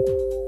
You